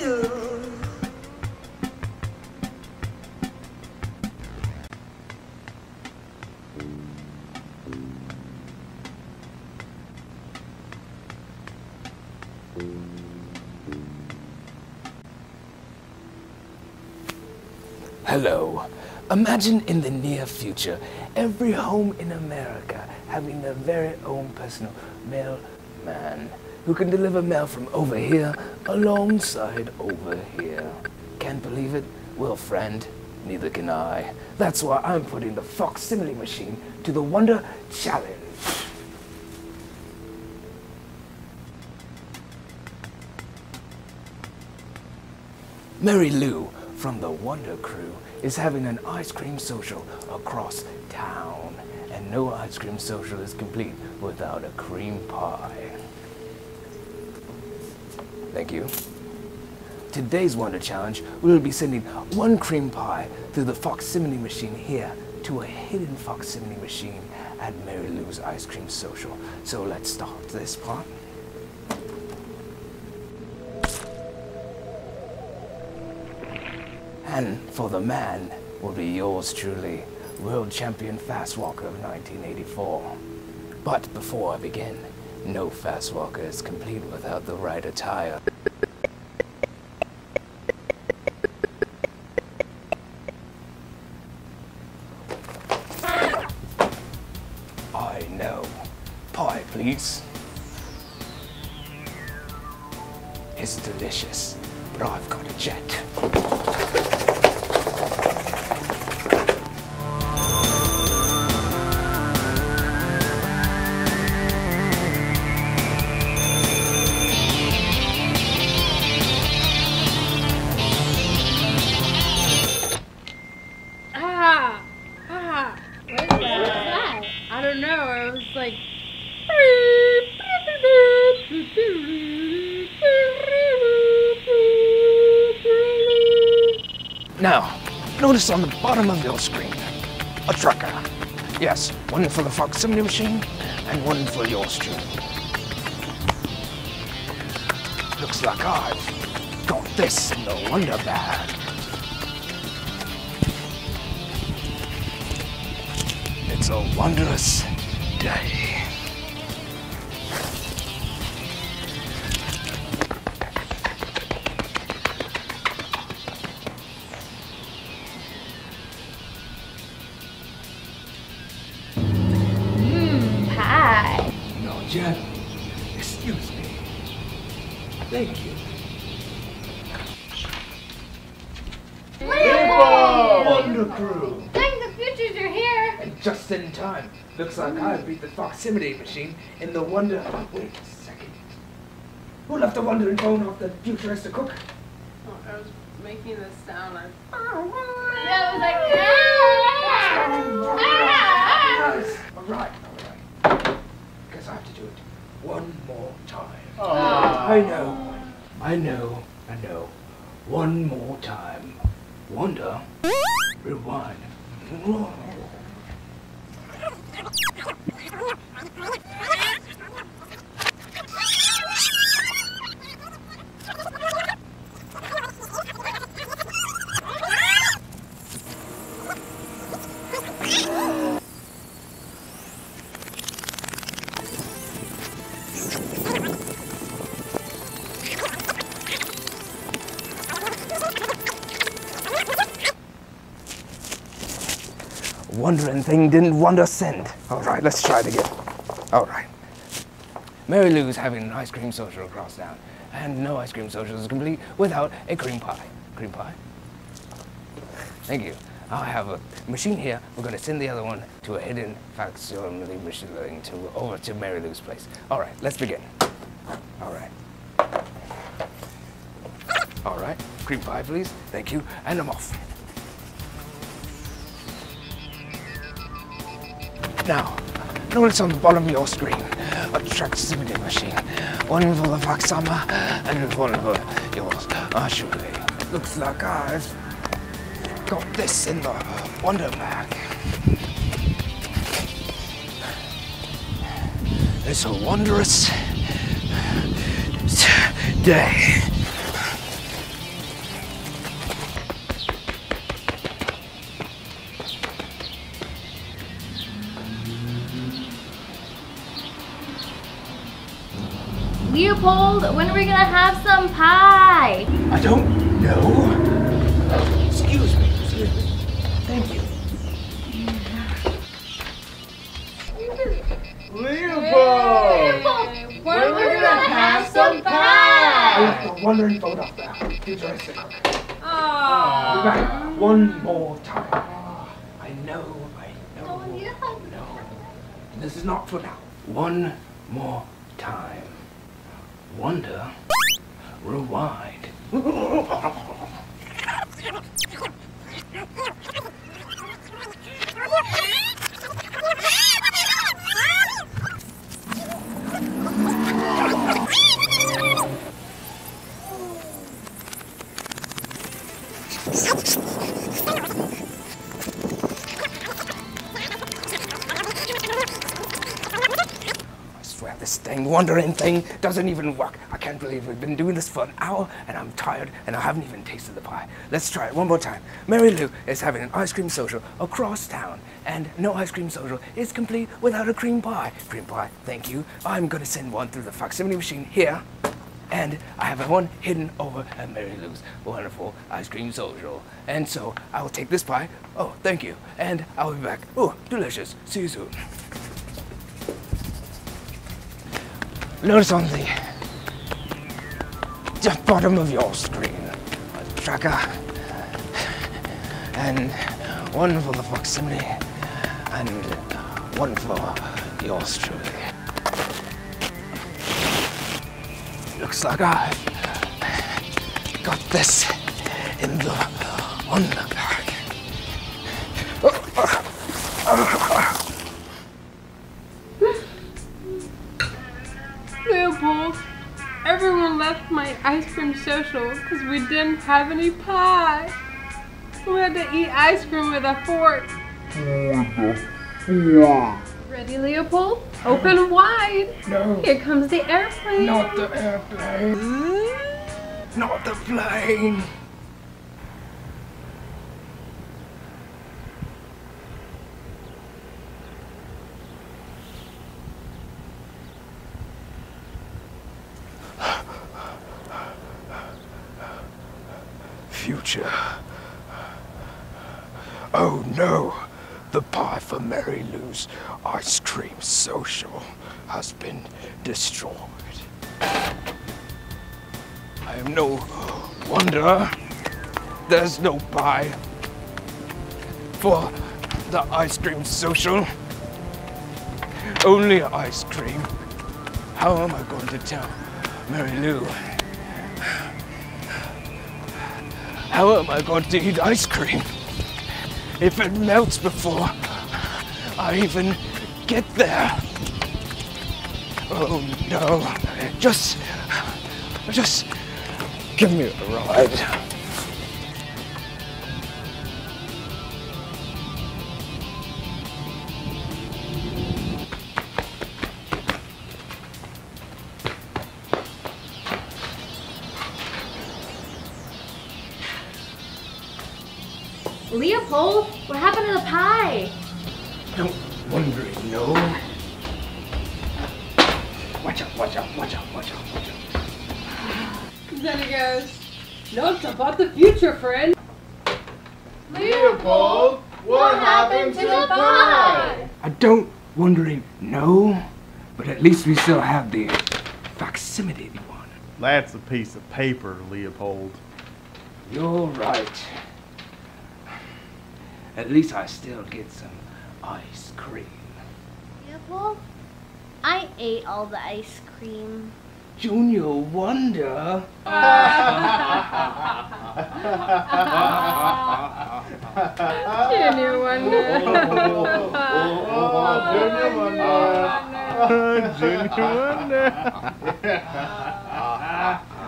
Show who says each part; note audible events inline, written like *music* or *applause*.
Speaker 1: Hello. Imagine in the near future, every home in America having their very own personal mailman who can deliver mail from over here alongside over here. Can't believe it? Well, friend, neither can I. That's why I'm putting the facsimile machine to the Wonder Challenge. Mary Lou from the Wonder Crew is having an ice cream social across town. And no ice cream social is complete without a cream pie. Thank you. Today's Wonder Challenge, we will be sending one cream pie through the facsimile machine here to a hidden facsimile machine at Mary Lou's Ice Cream Social. So let's start this part. And for the man will be yours truly, world champion fast walker of 1984. But before I begin, no fast walker is complete without the right attire. I know. Pie, please. It's delicious, but I've got a jet. Now, notice on the bottom of your screen, a tracker. Yes, one for the facsimile machine and one for yours truly. Looks like I've got this in the wonder bag. It's a wondrous day. Gentlemen, excuse me. Thank you. Wonder Crew!
Speaker 2: Dang, the futures are here.
Speaker 1: And just in time. Looks like I beat the proximity machine in the Wonder. Wait a second. Who left the Wonder and phone off the futuristic cook?
Speaker 3: Oh, I was making this sound. I,
Speaker 2: Yeah, it was like. Ah!
Speaker 1: Yes. All right, all right. Guess I have to do it one more time. Oh. I know, I know, I know. One more time. Wonder. Rewind. Wondering thing didn't want wonder send. All right, let's try it again. All right. Mary Lou's having an ice cream social across town, and no ice cream social is complete without a cream pie. Cream pie? Thank you. I have a machine here. We're going to send the other one to a hidden facsimile machine to over to Mary Lou's place. All right, let's begin. All right. All right. Cream pie, please. Thank you. And I'm off. Now, notice on the bottom of your screen a tracksimile machine. One for the Faxama and one for yours. Ah, Actually, looks like I've got this in the Wonder Bag. It's a wondrous day.
Speaker 4: Leopold, when are we gonna have some pie?
Speaker 1: I don't know. Excuse me, excuse me. Thank you.
Speaker 5: Leopold!
Speaker 2: When are we gonna have some pie?
Speaker 1: I left a wandering phone up there. Here's your signal.
Speaker 2: Aww.
Speaker 1: Back one more time. I know, I know, no. This is not for now. One more time. Wonder, rewind. *laughs* wandering thing, doesn't even work. I can't believe we've been doing this for an hour and I'm tired and I haven't even tasted the pie. Let's try it one more time. Mary Lou is having an ice cream social across town and no ice cream social is complete without a cream pie. Cream pie, thank you. I'm gonna send one through the facsimile machine here. And I have one hidden over at Mary Lou's wonderful ice cream social. And so I will take this pie. Oh, thank you. And I'll be back. Oh, delicious. See you soon. Notice on the bottom of your screen a tracker and one for the facsimile and one for yours truly. Looks like I got this in the underbag.
Speaker 3: Leopold, ice cream social because we didn't have any pie. We had to eat ice cream with a fork. Ready, Leopold? Open wide.
Speaker 1: No,
Speaker 3: Here comes the airplane.
Speaker 1: not the airplane. Not the plane. Future. Oh no! The pie for Mary Lou's ice cream social has been destroyed. I am no wonder there's no pie for the ice cream social. Only ice cream. How am I going to tell Mary Lou? How am I going to eat ice cream if it melts before I even get there? Oh no. Just, just give me a ride.
Speaker 4: Leopold, what happened to the pie?
Speaker 1: Don't wonder, no. Watch out, watch out, watch out, watch out, watch out.
Speaker 3: Then he goes, Notes about the future, friend.
Speaker 5: Leopold, what happened to the pie?
Speaker 1: I don't wondering, no, but at least we still have the facsimile one.
Speaker 5: That's a piece of paper, Leopold.
Speaker 1: You're right. At least I still get some ice cream.
Speaker 4: Leopold? I ate all the ice cream.
Speaker 1: Junior Wonder.
Speaker 3: Junior Wonder.
Speaker 5: Junior Wonder. *laughs* Junior Wonder. *laughs* *laughs*